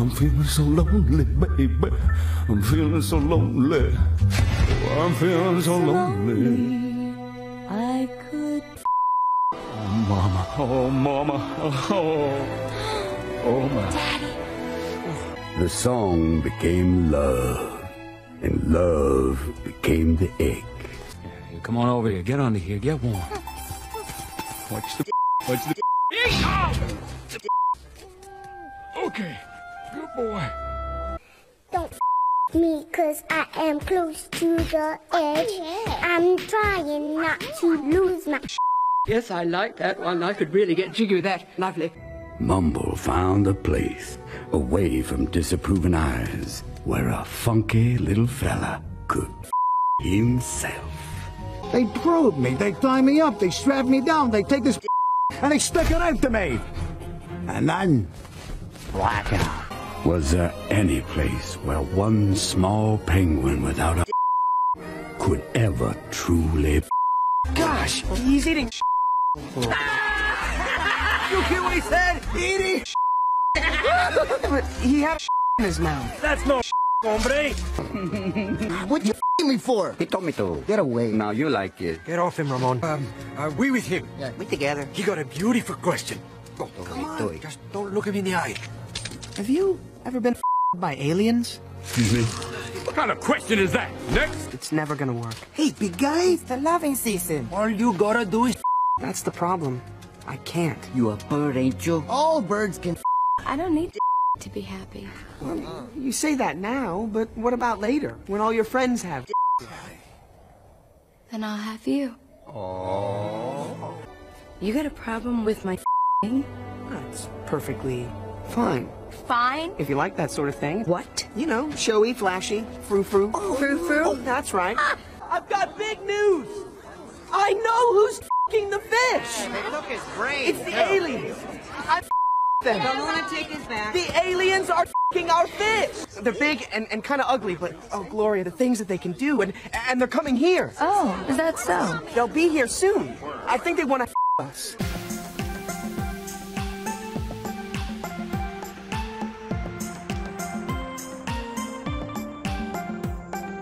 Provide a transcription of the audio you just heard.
I'm feeling so lonely, baby. I'm feeling so lonely. Oh, I'm feeling so lonely. I could. Oh, mama. Oh, mama. Oh, oh, my. Daddy. The song became love, and love became the egg. Yeah, come on over here. Get under here. Get warm. Watch the. Watch the. Okay. Good boy. Don't me cause I am close to the edge. Oh, I'm trying not to lose my Yes, I like that one. I could really get jiggy with that. Lovely. Mumble found a place away from disapproving eyes where a funky little fella could himself. They probe me, they tie me up, they strap me down, they take this and they stick it into me. And then, blackout. Was there any place where one small penguin without a could ever truly Gosh, he's eating You hear what he said? Eating But he had in his mouth. That's no hombre. What you me for? He told me to. Get away. Now you like it. Get off him, Ramon. Um, are we with him? Yeah, we together. He got a beautiful question. Oh, Come on. just don't look him in the eye. Have you ever been by aliens? Excuse me? What kind of question is that? Next. It's never gonna work. Hey, big guy! It's the loving season. All you gotta do is That's the problem. I can't. You a bird, ain't you? All birds can I don't need to be happy. Well, you say that now, but what about later, when all your friends have Then I'll have you. You got a problem with my thing? That's perfectly fine. Fine. If you like that sort of thing. What? You know, showy, flashy, frou-frou. Oh. Frou-frou? Oh, that's right. Ah. I've got big news! I know who's f***ing the fish! They took his brain. It's the aliens! I f- them. Don't want to take his back. The aliens are f***ing our fish! They're big and, and kind of ugly, but oh, Gloria, the things that they can do, and, and they're coming here. Oh, is that so? They'll be here soon. I think they want to f- us.